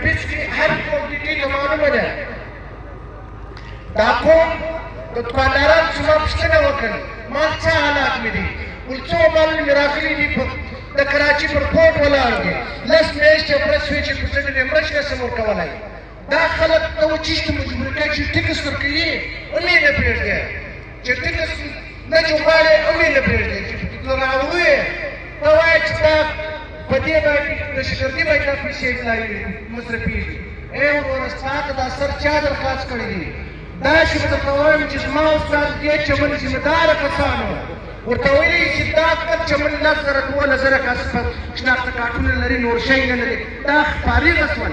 سنډویچ کې هر کوانټیټي ته معلومه ده دا کوم د دکانداران چې ما پوښتنه وکړل مال څه حالات مې دي ول څو مالونه مې راغلي دي په د کراچي پر کوټ ولاړ دي لس میاشتې پوره شوې چې پوښتنه مې مړه شوې سم ورکولی دا خلک ته وچیشته مجبور کوي چې ټکس ورکوي ولې نه پرېږدي چې ته نه سو نه چې غواړې او یې نه پرېږدې چې پکې دوراوړو یې ته وایې چې دا په دې باندې د شکردي باندې دا پیسې ملاوېږي مصرفېږي ای وروره ستا ته دا سر چا درخواست کړی دی دا چې به درته وایم چې زما او ستا د دې چمن ذمه داره کسانو ورته ویلي چې دا خپل چمن لس زره دوولس زره کس شناخته کارټونه لري نور شی نه لري دا خپارېږه سول